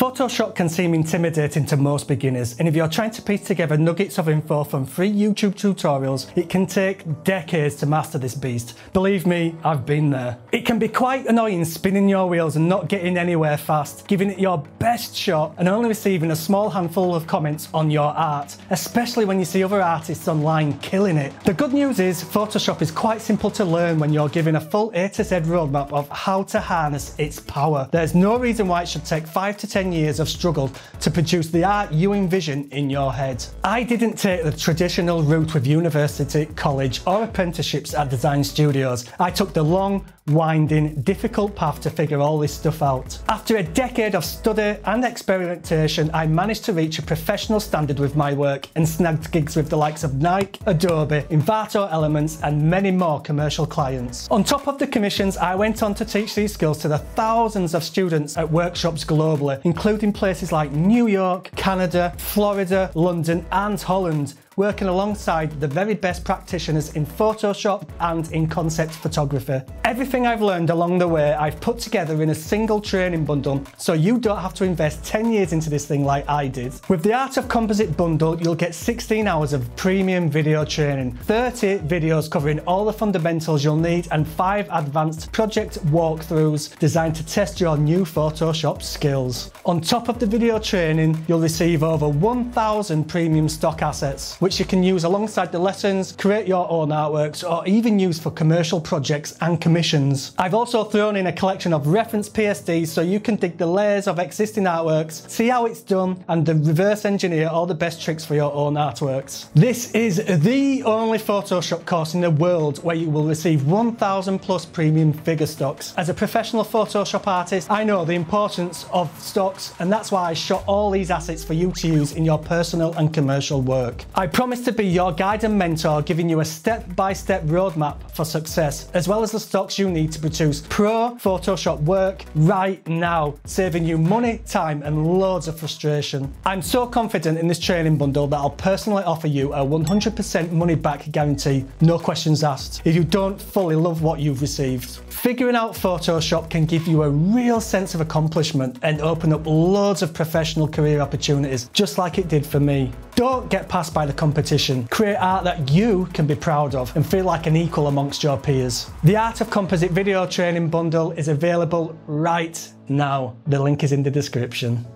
Photoshop can seem intimidating to most beginners, and if you're trying to piece together nuggets of info from free YouTube tutorials, it can take decades to master this beast. Believe me, I've been there. It can be quite annoying spinning your wheels and not getting anywhere fast, giving it your best shot and only receiving a small handful of comments on your art, especially when you see other artists online killing it. The good news is Photoshop is quite simple to learn when you're given a full A to Z roadmap of how to harness its power. There's no reason why it should take 5 to 10 years of struggle to produce the art you envision in your head. I didn't take the traditional route with university, college, or apprenticeships at design studios. I took the long, winding, difficult path to figure all this stuff out. After a decade of study and experimentation, I managed to reach a professional standard with my work and snagged gigs with the likes of Nike, Adobe, Envato Elements, and many more commercial clients. On top of the commissions, I went on to teach these skills to the thousands of students at workshops globally, including places like New York, Canada, Florida, London, and Holland, working alongside the very best practitioners in Photoshop and in concept photography. Everything I've learned along the way I've put together in a single training bundle so you don't have to invest 10 years into this thing like I did. With the Art of Composite bundle you'll get 16 hours of premium video training, 30 videos covering all the fundamentals you'll need and 5 advanced project walkthroughs designed to test your new Photoshop skills. On top of the video training you'll receive over 1000 premium stock assets which you can use alongside the lessons, create your own artworks, or even use for commercial projects and commissions. I've also thrown in a collection of reference PSDs so you can dig the layers of existing artworks, see how it's done, and reverse engineer all the best tricks for your own artworks. This is the only Photoshop course in the world where you will receive 1000 plus premium figure stocks. As a professional Photoshop artist, I know the importance of stocks, and that's why I shot all these assets for you to use in your personal and commercial work. I promise to be your guide and mentor, giving you a step-by-step roadmap for success, as well as the stocks you need to produce pro Photoshop work right now, saving you money, time, and loads of frustration. I'm so confident in this training bundle that I'll personally offer you a 100% money back guarantee, no questions asked, if you don't fully love what you've received. Figuring out Photoshop can give you a real sense of accomplishment and open up loads of professional career opportunities, just like it did for me. Don't get passed by the competition. Create art that you can be proud of and feel like an equal amongst your peers. The Art of Composite video training bundle is available right now. The link is in the description.